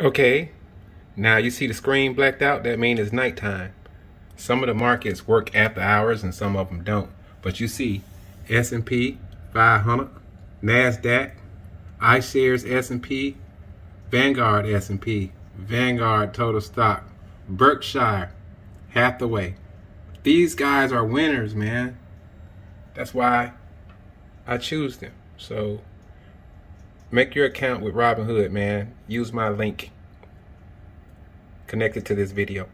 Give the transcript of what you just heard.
Okay, now you see the screen blacked out, that means it's nighttime. Some of the markets work after hours and some of them don't. But you see S&P 500, NASDAQ, iShares S&P, Vanguard S&P, Vanguard Total Stock, Berkshire, Hathaway. These guys are winners, man. That's why I choose them. So make your account with Robinhood, man. Use my link connected to this video.